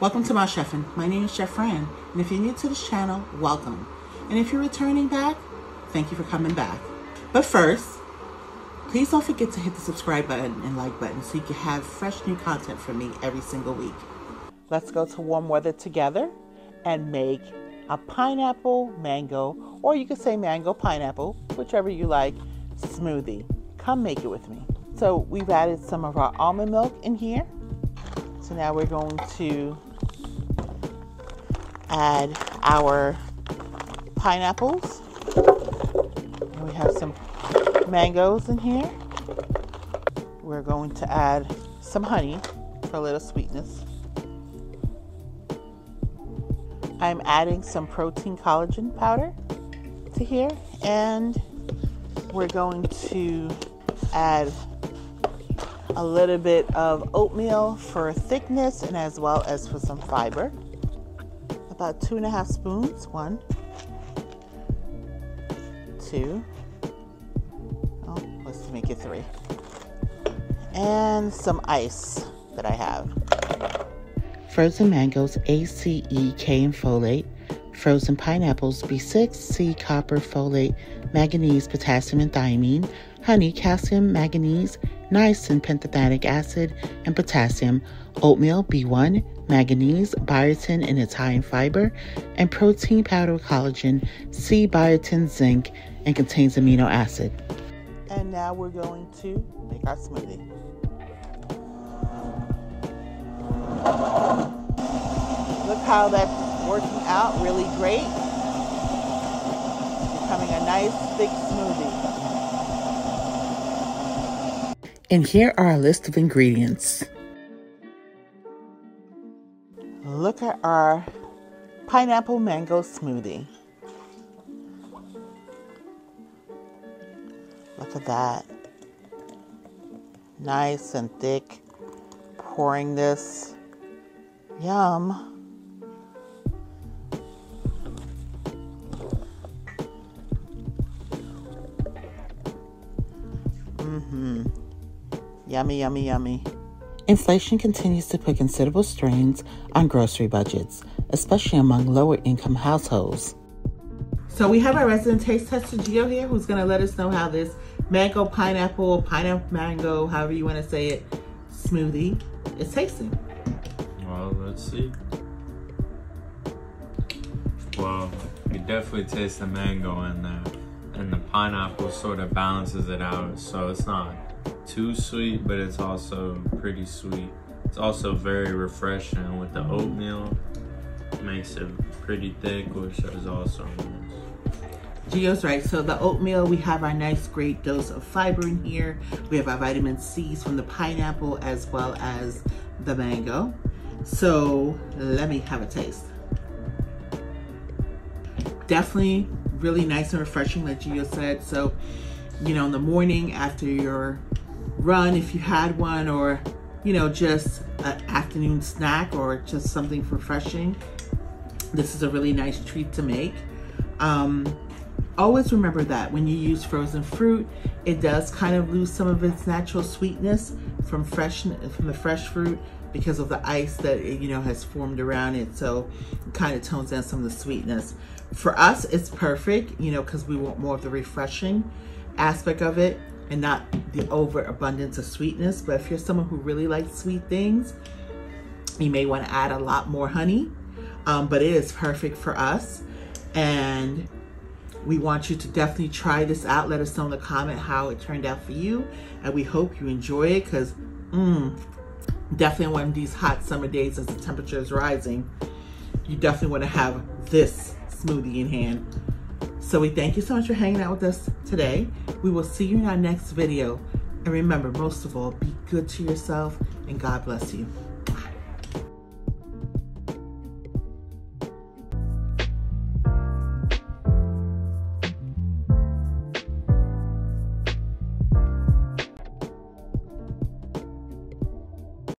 Welcome to Ma Chef'n. My name is Chef Fran, and if you're new to this channel, welcome. And if you're returning back, thank you for coming back. But first, please don't forget to hit the subscribe button and like button so you can have fresh new content from me every single week. Let's go to warm weather together and make a pineapple mango, or you could say mango pineapple, whichever you like, smoothie. Come make it with me. So we've added some of our almond milk in here. So now we're going to add our pineapples. And we have some mangoes in here. We're going to add some honey for a little sweetness. I'm adding some protein collagen powder to here and we're going to add a little bit of oatmeal for thickness and as well as for some fiber. About two and a half spoons. One, two. Oh, let's make it three. And some ice that I have. Frozen mangoes, A, C, E, K, and folate. Frozen pineapples, B6, C, copper, folate, manganese, potassium, and thiamine. Honey, calcium, manganese, niacin, pantothenic acid, and potassium, oatmeal, B1, manganese, biotin, and in fiber, and protein powder collagen, C, biotin, zinc, and contains amino acid. And now we're going to make our smoothie. Look how that's working out really great. Becoming a nice thick smoothie. And here are a list of ingredients. Look at our pineapple mango smoothie. Look at that. Nice and thick. Pouring this. Yum. Mm-hmm. Yummy, yummy, yummy. Inflation continues to put considerable strains on grocery budgets, especially among lower income households. So we have our resident taste tester Gio here who's going to let us know how this mango pineapple, pineapple mango, however you want to say it, smoothie is tasting. Well, let's see. Well, you definitely taste the mango in there, and the pineapple sort of balances it out, so it's not too sweet, but it's also pretty sweet. It's also very refreshing with the oatmeal. Makes it pretty thick, which is also nice. Gio's right. So the oatmeal, we have our nice great dose of fiber in here. We have our vitamin C's from the pineapple as well as the mango. So let me have a taste. Definitely really nice and refreshing like Gio said. So, you know, in the morning after your run if you had one or you know just an afternoon snack or just something refreshing. This is a really nice treat to make. Um, always remember that when you use frozen fruit it does kind of lose some of its natural sweetness from fresh from the fresh fruit because of the ice that it, you know has formed around it. So it kind of tones down some of the sweetness. For us it's perfect you know because we want more of the refreshing aspect of it and not the overabundance of sweetness. But if you're someone who really likes sweet things, you may want to add a lot more honey. Um, but it is perfect for us. And we want you to definitely try this out. Let us know in the comment how it turned out for you. And we hope you enjoy it because mm, definitely one of these hot summer days as the temperature is rising, you definitely want to have this smoothie in hand. So we thank you so much for hanging out with us today. We will see you in our next video. And remember, most of all, be good to yourself and God bless you.